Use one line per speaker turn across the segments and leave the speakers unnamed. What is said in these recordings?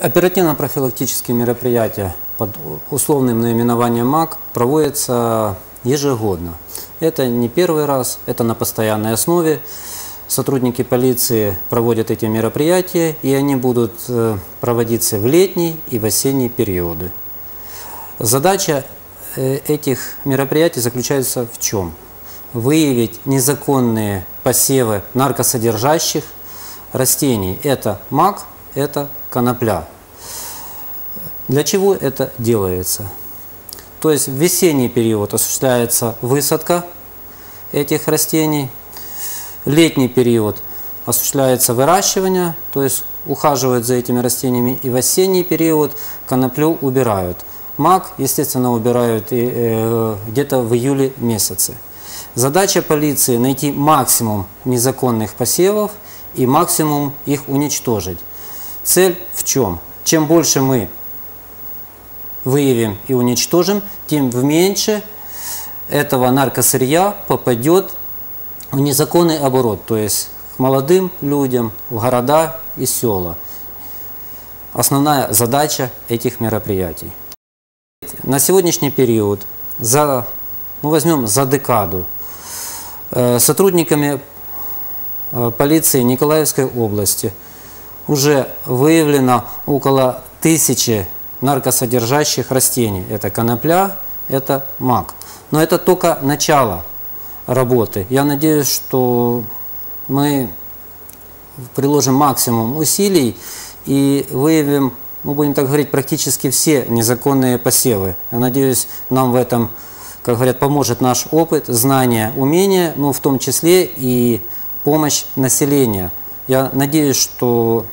Оперативно-профилактические мероприятия под условным наименованием МАК проводятся ежегодно. Это не первый раз, это на постоянной основе. Сотрудники полиции проводят эти мероприятия, и они будут э, проводиться в летний и в осенний периоды. Задача э, этих мероприятий заключается в чем? Выявить незаконные посевы наркосодержащих растений. Это мак, это конопля. Для чего это делается? То есть в весенний период осуществляется высадка этих растений, летний период осуществляется выращивание, то есть ухаживают за этими растениями, и в осенний период коноплю убирают. Мак, естественно, убирают э, где-то в июле месяце. Задача полиции найти максимум незаконных посевов и максимум их уничтожить. Цель в чем? Чем больше мы выявим и уничтожим, тем меньше этого наркосырья попадет в незаконный оборот, то есть к молодым людям, в города и села. Основная задача этих мероприятий. На сегодняшний период, за, ну возьмем за декаду, э, сотрудниками э, полиции Николаевской области уже выявлено около тысячи наркосодержащих растений. Это конопля, это мак. Но это только начало работы. Я надеюсь, что мы приложим максимум усилий и выявим, ну будем так говорить, практически все незаконные посевы. Я надеюсь, нам в этом, как говорят, поможет наш опыт, знания, умения, но в том числе и помощь населения. Я надеюсь, что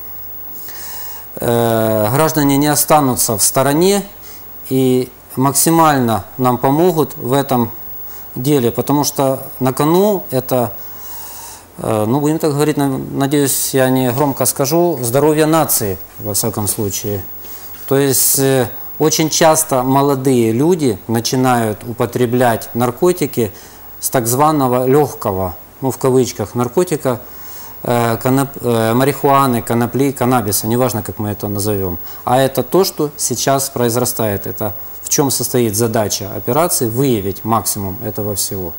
граждане не останутся в стороне и максимально нам помогут в этом деле, потому что на кону это, э, ну будем так говорить, надеюсь, я не громко скажу, здоровье нации, во всяком случае. То есть э, очень часто молодые люди начинают употреблять наркотики с так званого легкого, ну в кавычках, наркотика, коноп, марихуаны, конопли, каннабиса, неважно, как мы это назовем. А это то, что сейчас произрастает. Это в чем состоит задача операции? Выявить максимум этого всего.